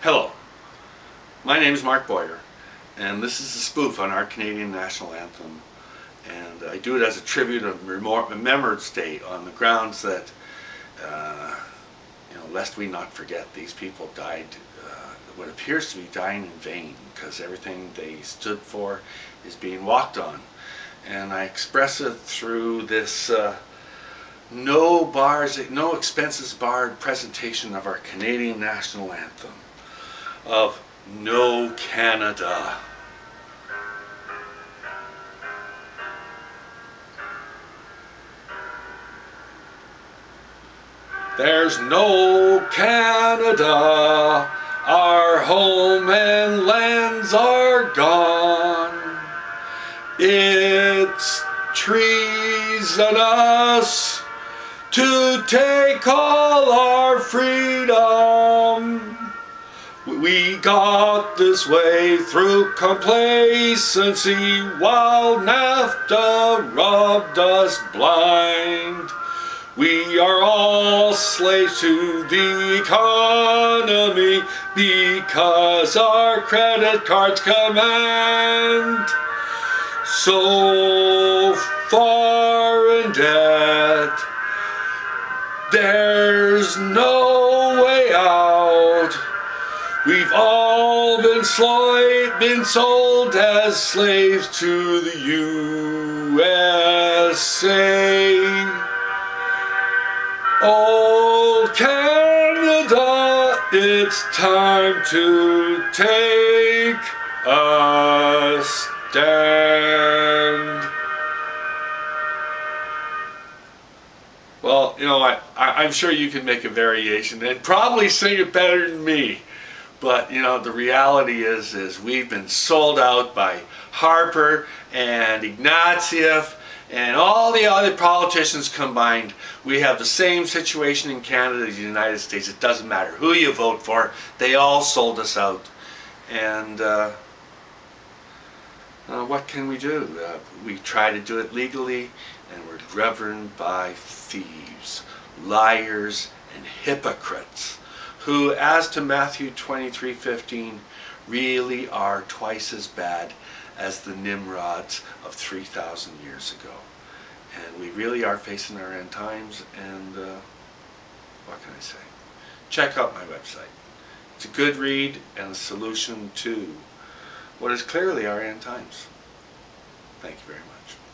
Hello, my name is Marc Boyer, and this is a spoof on our Canadian national anthem. And I do it as a tribute of Remembrance Day on the grounds that, uh, you know, lest we not forget, these people died, uh, what appears to be dying in vain, because everything they stood for is being walked on. And I express it through this uh, no bars, no expenses barred presentation of our Canadian national anthem of No Canada. There's no Canada, our home and lands are gone. It's treasonous to take all our freedom. We got this way through complacency while NAFTA robbed us blind. We are all slaves to the economy because our credit cards command. So far in debt, there's no way out. We've all been, been sold as slaves to the USA. Old Canada, it's time to take a stand. Well, you know, I, I, am sure you can make a variation and probably sing it better than me. But you know, the reality is, is we've been sold out by Harper and Ignatieff and all the other politicians combined. We have the same situation in Canada as the United States. It doesn't matter who you vote for. They all sold us out. And uh, uh, what can we do? Uh, we try to do it legally and we're governed by thieves, liars, and hypocrites who, as to Matthew 23:15, really are twice as bad as the Nimrods of 3,000 years ago. And we really are facing our end times, and uh, what can I say? Check out my website. It's a good read and a solution to what is clearly our end times. Thank you very much.